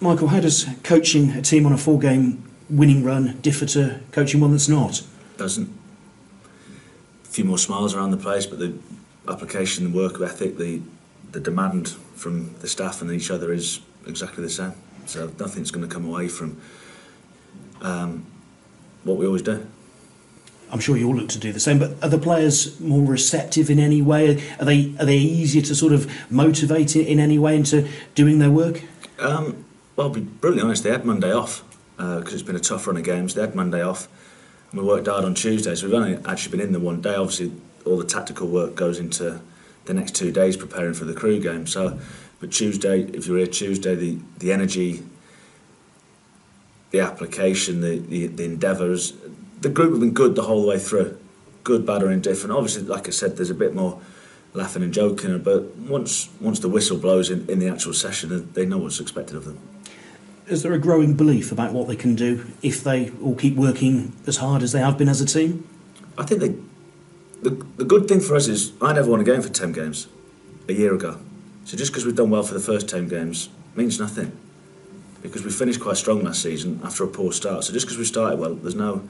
Michael, how does coaching a team on a four-game winning run differ to coaching one that's not? Doesn't. A few more smiles around the place, but the application, the work ethic, the the demand from the staff and each other is exactly the same. So nothing's going to come away from um, what we always do. I'm sure you all look to do the same, but are the players more receptive in any way? Are they are they easier to sort of motivate in any way into doing their work? Um, well, be brutally honest, they had Monday off because uh, it's been a tough run of games. They had Monday off. And we worked hard on Tuesday, so we've only actually been in the one day. Obviously, all the tactical work goes into the next two days preparing for the Crewe game. So, but Tuesday, if you're here Tuesday, the, the energy, the application, the, the, the endeavours, the group have been good the whole way through. Good, bad or indifferent. Obviously, like I said, there's a bit more laughing and joking, but once once the whistle blows in, in the actual session, they know what's expected of them. Is there a growing belief about what they can do if they all keep working as hard as they have been as a team? I think they the, the good thing for us is I never won a game for 10 games a year ago. So just because we've done well for the first 10 games means nothing. Because we finished quite strong last season after a poor start. So just because we started well, there's no,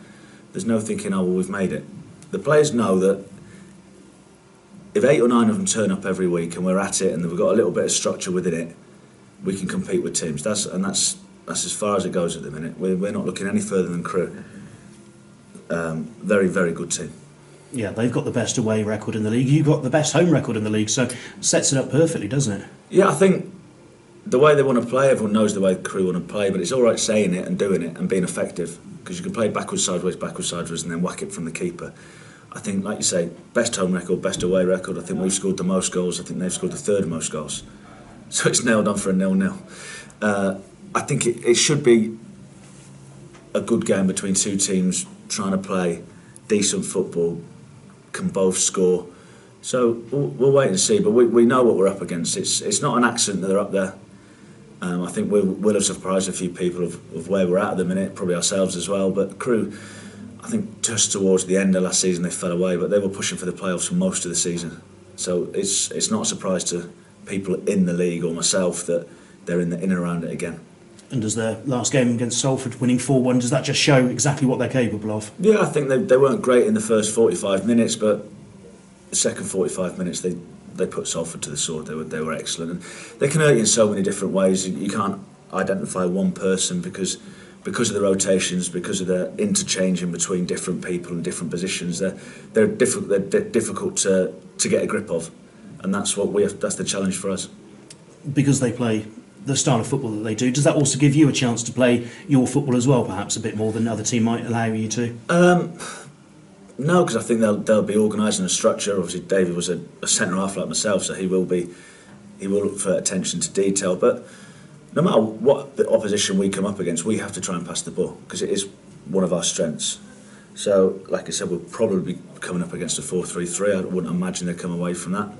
there's no thinking, oh, well, we've made it. The players know that if eight or nine of them turn up every week and we're at it and we've got a little bit of structure within it, we can compete with teams. That's and that's that's as far as it goes at the minute. We're, we're not looking any further than Crewe. Um, very, very good team yeah, they've got the best away record in the league. You've got the best home record in the league, so sets it up perfectly, doesn't it? Yeah, I think the way they want to play, everyone knows the way the Crewe want to play, but it's all right saying it and doing it and being effective because you can play backwards, sideways, backwards, sideways, and then whack it from the keeper. I think, like you say, best home record, best away record. I think we've scored the most goals. I think they've scored the third most goals. So it's nailed on for a nil-nil. Uh, I think it, it should be a good game between two teams trying to play decent football, can both score. So we'll, we'll wait and see. But we, we know what we're up against. It's it's not an accident that they're up there. Um, I think we'll, we'll have surprised a few people of, of where we're at at the minute, probably ourselves as well. But Crewe, I think just towards the end of last season they fell away, but they were pushing for the playoffs for most of the season. So it's it's not a surprise to people in the league or myself that they're in the in and around it again. And does their last game against Salford winning 4 1, does that just show exactly what they're capable of? Yeah, I think they, they weren't great in the first 45 minutes, but the second 45 minutes they, they put Salford to the sword. They were, they were excellent. And they can hurt you in so many different ways. You can't identify one person because because of the rotations, because of the interchanging between different people and different positions, they're they're, diff- they're difficult to, to get a grip of, and that's what we have, that's the challenge for us. Because they play the style of football that they do, does that also give you a chance to play your football as well, perhaps a bit more than other team might allow you to? Um, no, because I think they'll they'll be organising a structure. Obviously, David was a, a centre half like myself, so he will be he will look for attention to detail. But no matter what the opposition we come up against, we have to try and pass the ball because it is one of our strengths. So, like I said, we'll probably be coming up against a 4 3 3. I wouldn't imagine they'd come away from that.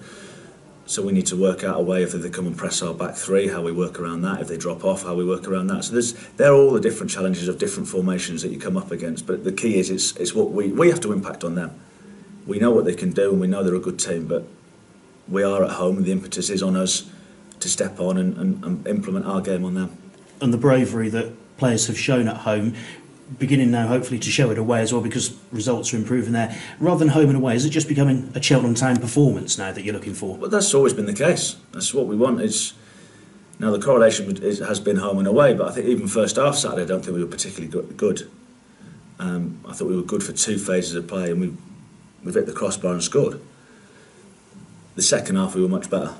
So we need to work out a way if they come and press our back three, how we work around that. If they drop off, how we work around that. So there's they're all the different challenges of different formations that you come up against. But the key is it's it's what we we have to impact on them. We know what they can do and we know they're a good team, but we are at home and the impetus is on us to step on and, and, and implement our game on them. And the bravery that players have shown at home beginning now hopefully to show it away as well because results are improving there. Rather than home and away, is it just becoming a Cheltenham Town performance now that you're looking for? Well, that's always been the case. That's what we want. Is now the correlation is, has been home and away, but I think even first half Saturday, I don't think we were particularly good. Um, I thought we were good for two phases of play, and we we hit the crossbar and scored. The second half, we were much better.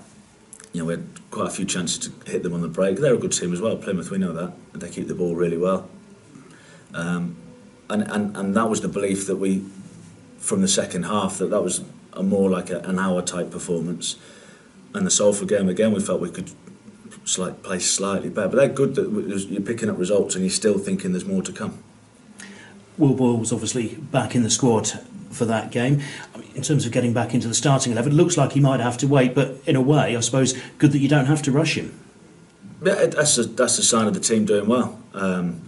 You know, we had quite a few chances to hit them on the break. They're a good team as well. Plymouth, we know that. and They keep the ball really well. Um, and, and, and that was the belief that we, from the second half, that that was a more like a, an hour type performance. And the Salford game again, we felt we could slight, play slightly better. But they're good that you're picking up results and you're still thinking there's more to come. Will Boyle was obviously back in the squad for that game. in terms of getting back into the starting eleven, it looks like he might have to wait, but in a way, I suppose, good that you don't have to rush him. Yeah, that's a, that's a sign of the team doing well. Um,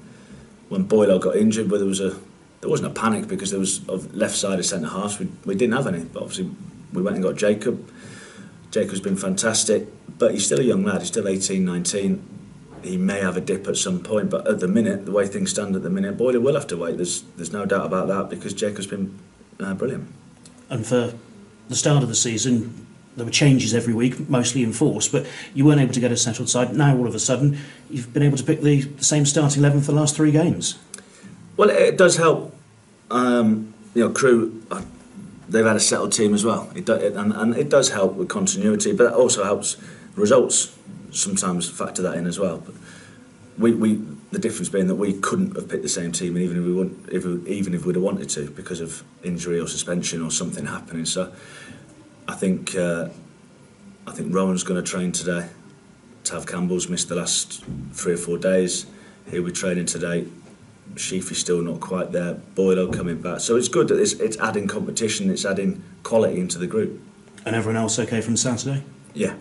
when Boyle got injured, where there was a there wasn't a panic because there was of left side of centre halves. We, we didn't have any, but obviously we went and got Jacob. Jacob's been fantastic, but he's still a young lad. He's still 18, 19. he may have a dip at some point, but at the minute, the way things stand at the minute, Boyle will have to wait. There's there's no doubt about that because Jacob's been uh, brilliant. And for the start of the season, there were changes every week, mostly enforced, but you weren't able to get a settled side. Now, all of a sudden, you've been able to pick the, the same starting 11 for the last three games. Well, it does help. Um, you know, Crewe, uh, they've had a settled team as well. It do, it, and, and it does help with continuity, but it also helps results sometimes factor that in as well. But we, we the difference being that we couldn't have picked the same team, even if we if even if we'd have wanted to, because of injury or suspension or something happening. So, I think uh, I think Rowan's going to train today. Tav Campbell's missed the last three or four days. He'll be training today. Sheafy's still not quite there. Boyle coming back. So it's good that it's, it's adding competition. It's adding quality into the group. And everyone else okay from Saturday? Yeah,